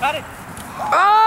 Got it. Oh!